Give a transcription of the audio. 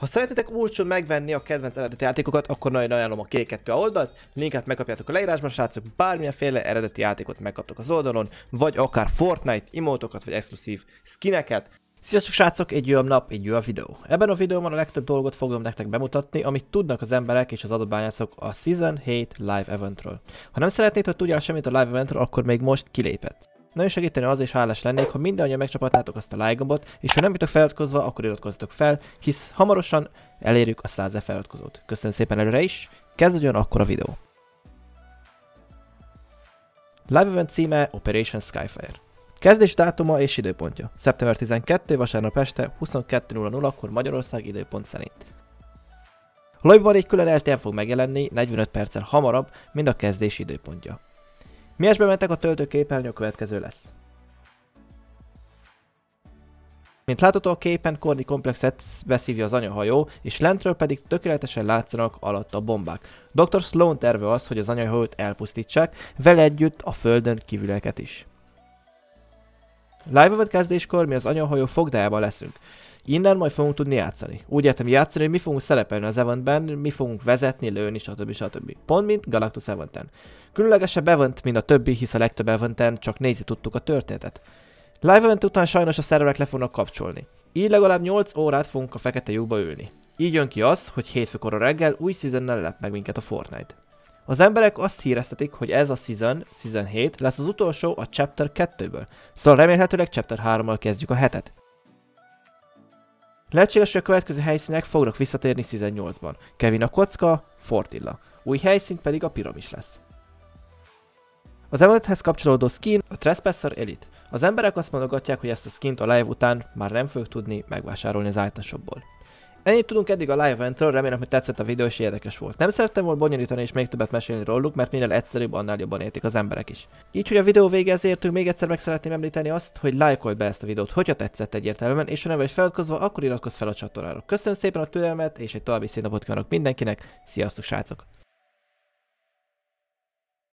Ha szeretnétek olcsón megvenni a kedvenc eredeti játékokat, akkor nagyon ajánlom a K2 oldalt, linket megkapjátok a leírásban, srácok, bármilyenféle eredeti játékot megkaptok az oldalon, vagy akár Fortnite, emotokat, vagy exkluzív skineket. Sziasztok srácok, egy olyan nap, egy olyan videó. Ebben a videóban a legtöbb dolgot fogom nektek bemutatni, amit tudnak az emberek és az adatbányászok a Season 7 Live Eventről. Ha nem szeretnéd, hogy tudjál semmit a Live Eventről, akkor még most kiléphetsz. Nagyon segíteni az is hálás lennék, ha mindannyian megcsapatnátok azt a like gombot, és ha nem vagytok feliratkozva, akkor iratkozzatok fel, hisz hamarosan elérjük a 100 feliratkozót. Köszönöm szépen előre is, kezdődjön akkor a videó. Live Event címe Operation Skyfire. Kezdés dátuma és időpontja. Szeptember 12, vasárnap este 22.00-kor Magyarország időpont szerint. A lobbyban egy külön LTM fog megjelenni 45 perccel hamarabb, mint a kezdés időpontja. Miesbe mentek a töltőképernyő a következő lesz. Mint látható a képen, Korni komplexet beszívja az anyahajó, és lentről pedig tökéletesen látszanak alatt a bombák. Dr. Sloan terve az, hogy az anyahajót elpusztítsák, vele együtt a földön kívüleket is. Live kezdéskor mi az anyahajó fogdájában leszünk. Innen majd fogunk tudni játszani. Úgy értem játszani, hogy mi fogunk szerepelni az eventben, mi fogunk vezetni, lőni, stb. stb. Pont mint Galactus eventen. Különlegesebb event, mint a többi, hisz a legtöbb eventen csak nézni tudtuk a történetet. Live event után sajnos a szerverek le fognak kapcsolni. Így legalább 8 órát fogunk a fekete lyukba ülni. Így jön ki az, hogy hétfőkor a reggel új seasonnel lep meg minket a Fortnite. Az emberek azt híreztetik, hogy ez a season, season 7 lesz az utolsó a chapter 2-ből, szóval remélhetőleg chapter 3-mal kezdjük a hetet. Lehetséges, hogy a következő helyszínek fognak visszatérni Season 8-ban. Kevin a kocka, Fortilla. Új helyszín pedig a piramis lesz. Az emelethez kapcsolódó skin a Trespasser Elite. Az emberek azt mondogatják, hogy ezt a skint a live után már nem fogjuk tudni megvásárolni az item shopból. Ennyit tudunk eddig a live eventről, remélem, hogy tetszett a videó és érdekes volt. Nem szerettem volna bonyolítani és még többet mesélni róluk, mert minél egyszerűbb, annál jobban értik az emberek is. Így, hogy a videó végéhez értünk, még egyszer meg szeretném említeni azt, hogy lájkolj be ezt a videót, hogyha tetszett egyértelműen, és ha nem vagy feliratkozva, akkor iratkozz fel a csatornára. Köszönöm szépen a türelmet, és egy további szép napot kívánok mindenkinek, sziasztok srácok!